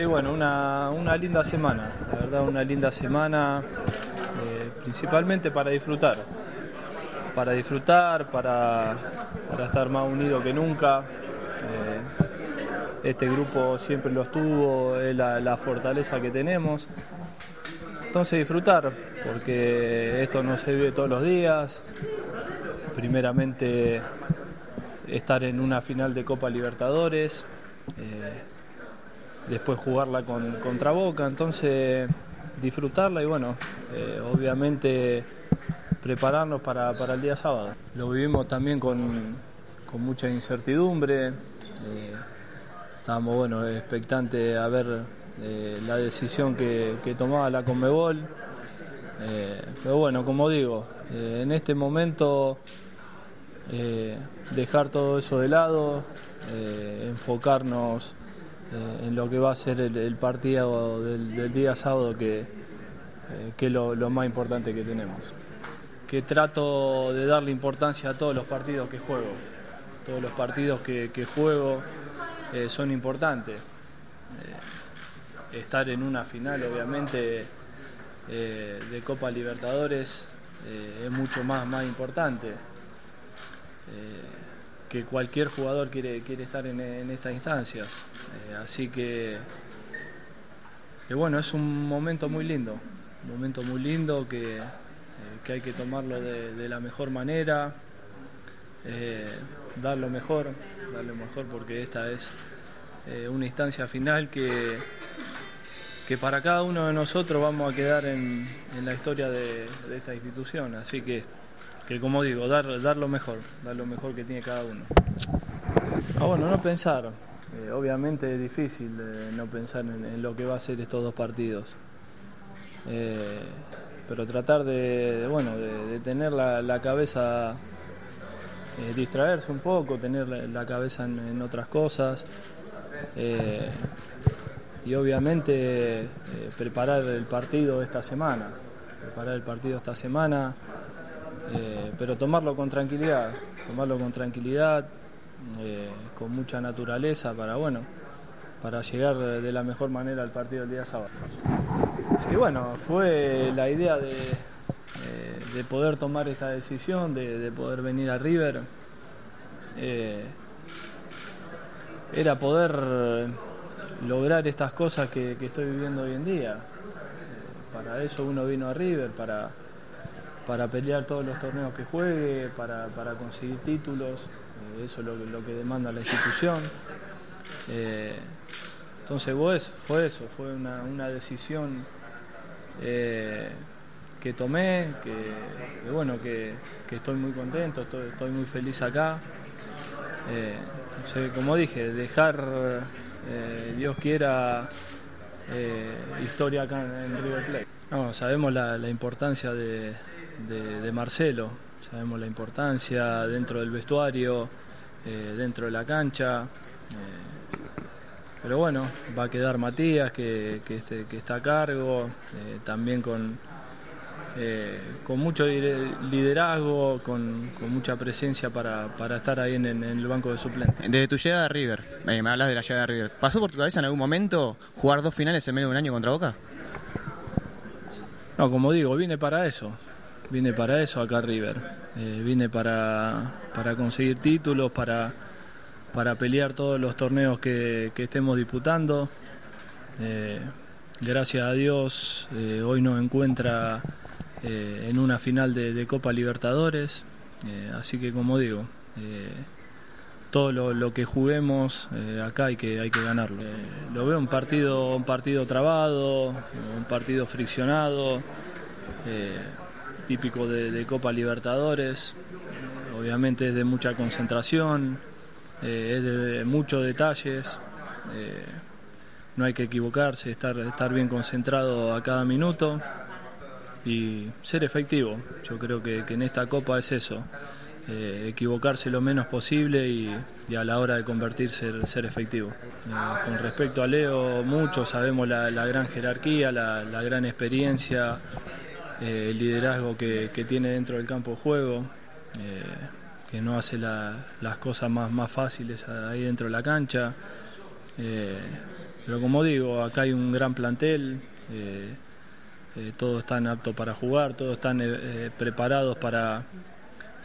Sí, bueno, una, una linda semana, la verdad una linda semana, eh, principalmente para disfrutar, para disfrutar, para, para estar más unido que nunca. Eh, este grupo siempre lo tuvo, es la, la fortaleza que tenemos. Entonces disfrutar, porque esto no se vive todos los días. Primeramente estar en una final de Copa Libertadores, eh, después jugarla con, contra Boca, entonces disfrutarla y bueno, eh, obviamente prepararnos para, para, el día sábado. Lo vivimos también con, con mucha incertidumbre, eh, estábamos bueno, expectantes a ver eh, la decisión que, que, tomaba la Conmebol, pero bueno, como digo, en este momento dejar todo eso de lado, eh, enfocarnos eh, en lo que va a ser el, partido del, día sábado, que, eh, que es lo, más importante que tenemos. Que trato de darle importancia a todos los partidos que juego. Todos los partidos que, juego son importantes. estar en una final, obviamente, de Copa Libertadores es mucho más, más importante. Que cualquier jugador quiere, quiere estar en, estas instancias. Eh, así que, que, bueno, es un momento muy lindo, un momento muy lindo que, eh, que hay que tomarlo de, la mejor manera, eh, dar lo mejor, dar lo mejor porque esta es eh, una instancia final que, que para cada uno de nosotros vamos a quedar en, en la historia de, de esta institución. Así que que como digo, dar, dar lo mejor, dar lo mejor que tiene cada uno. Ah, bueno, no pensar, eh, obviamente es difícil eh, no pensar en, en, lo que va a ser estos dos partidos, eh, pero tratar de, de bueno, de, de, tener la, la cabeza, distraerse un poco, tener la, la cabeza en, en, otras cosas y obviamente preparar el partido esta semana, preparar el partido esta semana. Eh, pero tomarlo con tranquilidad, tomarlo con tranquilidad, eh, con mucha naturaleza para bueno, para llegar de la mejor manera al partido del día sábado. Sí, bueno, fue la idea de, eh, de poder tomar esta decisión, de, de poder venir a River. Era poder lograr estas cosas que estoy viviendo hoy en día. para eso uno vino a River, para para pelear todos los torneos que juegue, para, para conseguir títulos, eh, eso es lo, lo, que demanda la institución. Eh, entonces pues, fue eso, fue una, una decisión eh, que tomé, que, bueno, que, que, estoy muy contento, estoy, muy feliz acá. Entonces, como dije, dejar, Dios quiera, historia acá en, en River Plate. No, sabemos la, la importancia de, de, de, Marcelo. Sabemos la importancia dentro del vestuario, eh, dentro de la cancha. Eh, pero bueno, va a quedar Matías, que, que, se, que está a cargo, eh, también con, con mucho liderazgo, con, con mucha presencia para, para estar ahí en, en, el banco de suplentes. Desde tu llegada a River, me hablas de la llegada a River, ¿pasó por tu cabeza en algún momento jugar dos finales en medio de un año contra Boca? No, como digo, vine para eso. Vine para eso acá River. Eh, vine para, para, conseguir títulos, para, para pelear todos los torneos que, que estemos disputando. Eh, gracias a Dios, eh, hoy nos encuentra eh, en una final de, Copa Libertadores. Así que, como digo, todo lo, lo, que juguemos acá hay que, hay que ganarlo. lo veo un partido, un partido trabado, un partido friccionado típico de, Copa Libertadores. Obviamente es de mucha concentración, eh, es de, muchos detalles. Eh, no hay que equivocarse, estar, estar bien concentrado a cada minuto y ser efectivo. Yo creo que, en esta Copa es eso. Eh, equivocarse lo menos posible y, a la hora de convertirse ser efectivo. Con respecto a Leo, muchos sabemos la, gran jerarquía, la gran experiencia, eh, el liderazgo que, tiene dentro del campo de juego, eh, que no hace la, las cosas más, más fáciles ahí dentro de la cancha. Eh, pero como digo, acá hay un gran plantel, todos están aptos para jugar, todos están preparados para,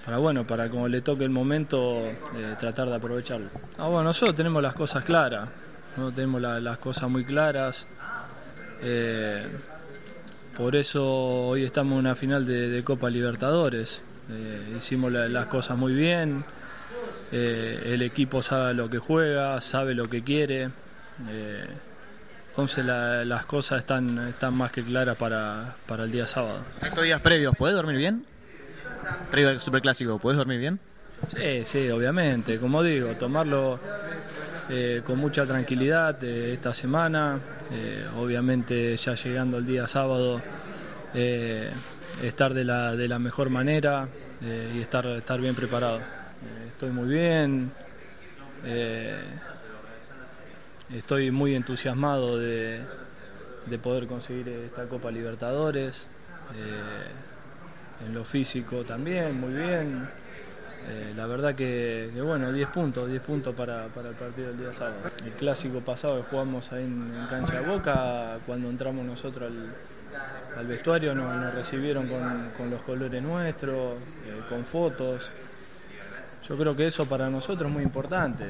para, bueno, para como le toque el momento, tratar de aprovecharlo. Ah, bueno, nosotros tenemos las cosas claras, tenemos las cosas muy claras. Por eso hoy estamos en una final de, Copa Libertadores. hicimos las cosas muy bien. el equipo sabe lo que juega, sabe lo que quiere. Eh, entonces las cosas están, están más que claras para, el día sábado. Estos días previos, ¿puedes dormir bien? Previo al superclásico, ¿puedes dormir bien? Sí, sí, obviamente. Como digo, tomarlo eh, con mucha tranquilidad eh, esta semana. obviamente ya llegando el día sábado, estar de la, de la mejor manera y estar, estar bien preparado. estoy muy bien. Estoy muy entusiasmado de, poder conseguir esta Copa Libertadores. Eh, en lo físico también, muy bien. Eh, la verdad que, bueno, 10 puntos, 10 puntos para, el partido del día sábado. El clásico pasado que jugamos ahí en, cancha de boca, cuando entramos nosotros al, vestuario nos, recibieron con, los colores nuestros, eh, con fotos. Yo creo que eso para nosotros es muy importante,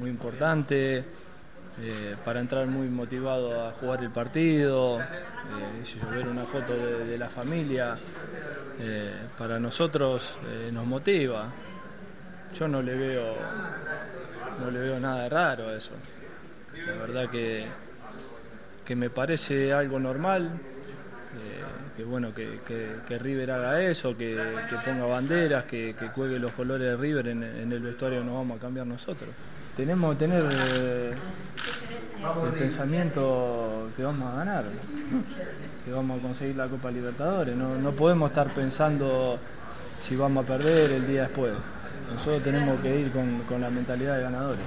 muy importante. Eh, para entrar muy motivado a jugar el partido, eh, ver una foto de, la familia, para nosotros nos motiva. Yo no le veo no le veo nada raro a eso. La verdad que, que me parece algo normal, que bueno, que, River haga eso, que, ponga banderas, que, cuelgue los colores de River en, el vestuario nos vamos a cambiar nosotros tenemos que tener eh, el pensamiento que vamos a ganar, que vamos a conseguir la Copa Libertadores. No, podemos estar pensando si vamos a perder el día después. Nosotros tenemos que ir con, con la mentalidad de ganadores.